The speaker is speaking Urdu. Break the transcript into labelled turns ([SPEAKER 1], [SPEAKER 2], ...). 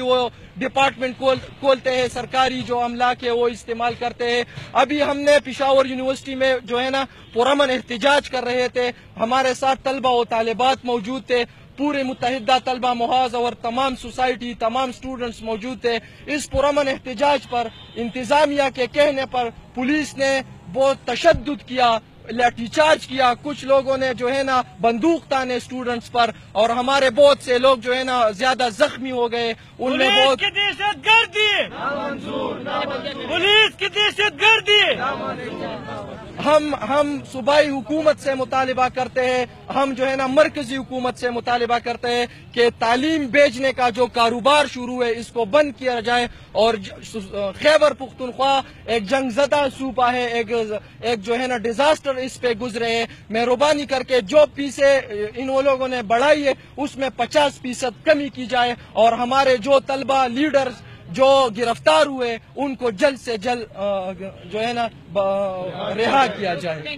[SPEAKER 1] وہ ڈپارٹمنٹ کھولتے ہیں، سرکاری جو عملہ کے وہ استعمال کرتے ہیں۔ ابھی ہم نے پشاور یونیورسٹی میں جو ہے نا پرامن احتجاج کر رہے تھے۔ ہمارے ساتھ طلبہ و طالبات موجود تھے۔ پورے متحدہ طلبہ محاذ اور تمام سوسائٹی، تمام سٹوڈنٹس موجود تھے۔ اس پرامن احتجاج پر، انتظامیہ کے کہنے پر پولیس نے بہت تشدد کیا۔ لاٹھی چارج کیا. کچھ لوگوں نے جو ہے نا بندوق تانے سٹوڈنٹس پر اور ہمارے بہت سے لوگ جو ہے نا زیادہ زخمی ہو گئے. ان میں
[SPEAKER 2] پولیس
[SPEAKER 1] بہت
[SPEAKER 2] کی دہشت گردی پولیس کی دہشت گردی
[SPEAKER 1] ہم ہم صوبائی حکومت سے مطالبہ کرتے ہیں، ہم جو ہے نا مرکزی حکومت سے مطالبہ کرتے ہیں کہ تعلیم بیچنے کا جو کاروبار شروع ہے اس کو بند کیا جائے۔ اور خیبر پختونخوا ایک جنگ زدہ صوبہ ہے، ایک ایک جو ہے نا ڈیزاسٹر اس پہ گزرے ہیں۔ مہربانی کر کے جو پیسے، ان لوگوں نے بڑھائی ہے، اس میں پچاس فیصد کمی کی جائے۔ اور ہمارے جو طلبہ لیڈرز جو گرفتار ہوئے ان کو جلد سے جلد جو ہے نا رہا کیا جائے۔